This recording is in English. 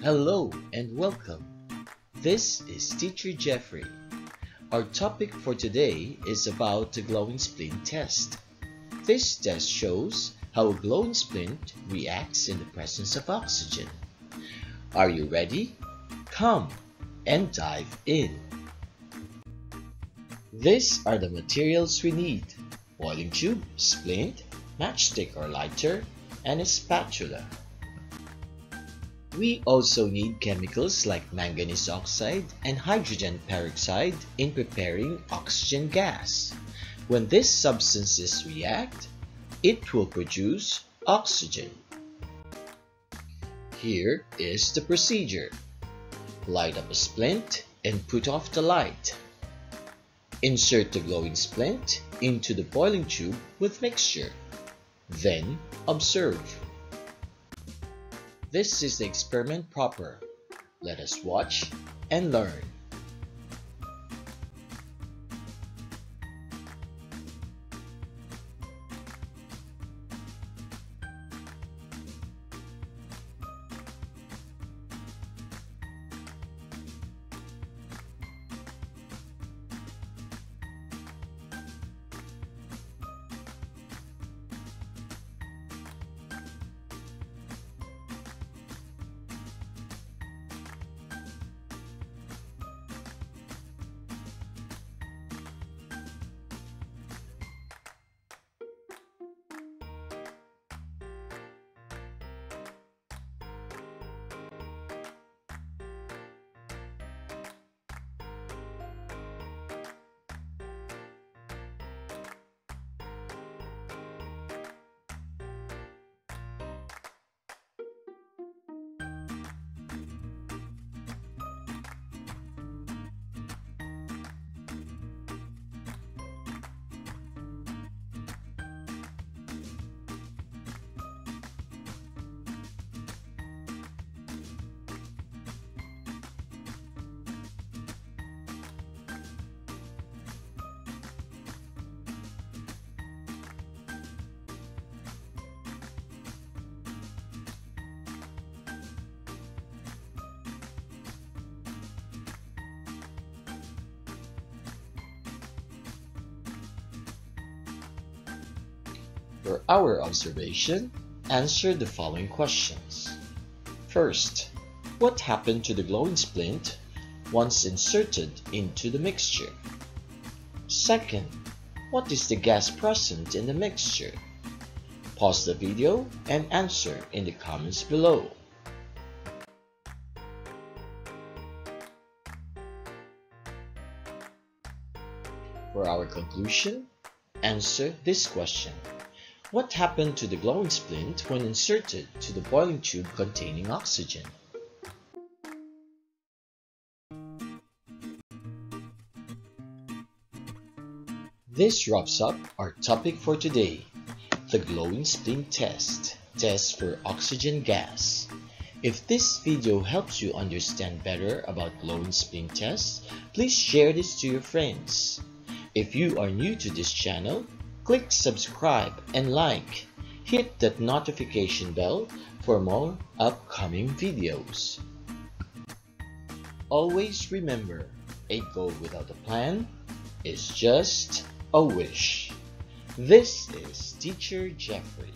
Hello and welcome. This is Teacher Jeffrey. Our topic for today is about the glowing splint test. This test shows how a glowing splint reacts in the presence of oxygen. Are you ready? Come and dive in. These are the materials we need. Boiling tube, splint, matchstick or lighter, and a spatula. We also need chemicals like manganese oxide and hydrogen peroxide in preparing oxygen gas. When these substances react, it will produce oxygen. Here is the procedure. Light up a splint and put off the light. Insert the glowing splint into the boiling tube with mixture. Then observe. This is the experiment proper. Let us watch and learn. For our observation, answer the following questions. First, what happened to the glowing splint once inserted into the mixture? Second, what is the gas present in the mixture? Pause the video and answer in the comments below. For our conclusion, answer this question. What happened to the glowing splint when inserted to the boiling tube containing oxygen? This wraps up our topic for today, the glowing splint test, test for oxygen gas. If this video helps you understand better about glowing splint tests, please share this to your friends. If you are new to this channel, click subscribe and like. Hit that notification bell for more upcoming videos. Always remember, a goal without a plan is just a wish. This is Teacher Jeffrey.